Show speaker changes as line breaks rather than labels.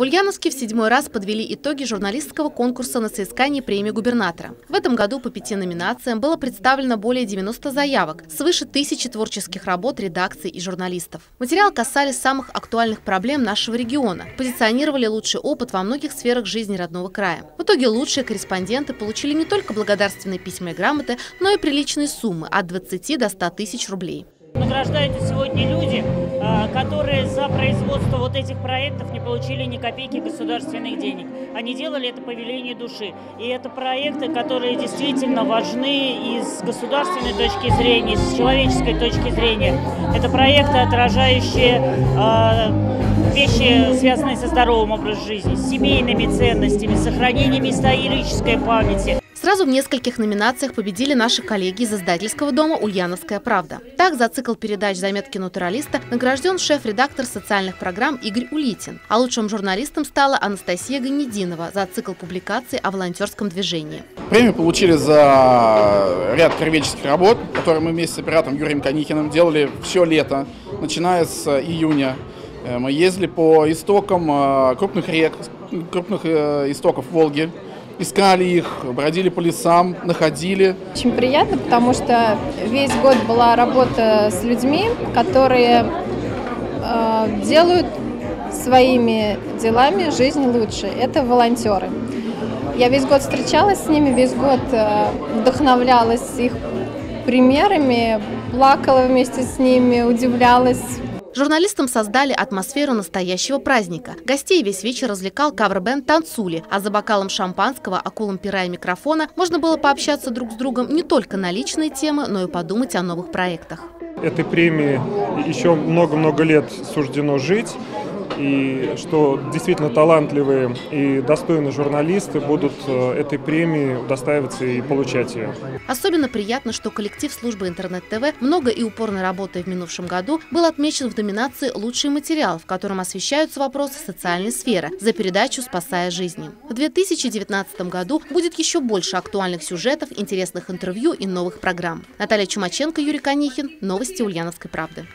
В Ульяновске в седьмой раз подвели итоги журналистского конкурса на соискание премии губернатора. В этом году по пяти номинациям было представлено более 90 заявок, свыше тысячи творческих работ редакций и журналистов. Материал касались самых актуальных проблем нашего региона, позиционировали лучший опыт во многих сферах жизни родного края. В итоге лучшие корреспонденты получили не только благодарственные письма и грамоты, но и приличные суммы от 20 до 100 тысяч рублей.
Награждаются сегодня люди, а, которые за производство вот этих проектов не получили ни копейки государственных денег. Они делали это по велению души. И это проекты, которые действительно важны и с государственной точки зрения, и с человеческой точки зрения. Это проекты, отражающие э, вещи, связанные со здоровым образом жизни, с семейными ценностями, сохранением исторической памяти.
Сразу в нескольких номинациях победили наши коллеги из издательского дома «Ульяновская правда». Так, за цикл передач «Заметки натуралиста» награжден шеф-редактор социальных программ Игорь Улитин, а лучшим журналистом стала Анастасия Ганединова за цикл публикаций о волонтерском движении.
Премию получили за ряд кровеческих работ, которые мы вместе с оператором Юрием Конихиным делали все лето, начиная с июня. Э, мы ездили по истокам э, крупных рек, крупных э, истоков Волги, искали их, бродили по лесам, находили.
Очень приятно, потому что весь год была работа с людьми, которые э, делают своими делами жизнь лучше. Это волонтеры. Я весь год встречалась с ними, весь год э, вдохновлялась их примерами, плакала вместе с ними, удивлялась
Журналистам создали атмосферу настоящего праздника. Гостей весь вечер развлекал кавер-бенд «Танцули», а за бокалом шампанского, акулом пера и микрофона можно было пообщаться друг с другом не только на личные темы, но и подумать о новых проектах.
Этой премии еще много-много лет суждено жить и что действительно талантливые и достойные журналисты будут э, этой премии удостаиваться и получать ее.
Особенно приятно, что коллектив службы интернет-ТВ много и упорной работой в минувшем году был отмечен в номинации «Лучший материал», в котором освещаются вопросы социальной сферы за передачу «Спасая жизни». В 2019 году будет еще больше актуальных сюжетов, интересных интервью и новых программ. Наталья Чумаченко, Юрий Конихин. Новости Ульяновской правды.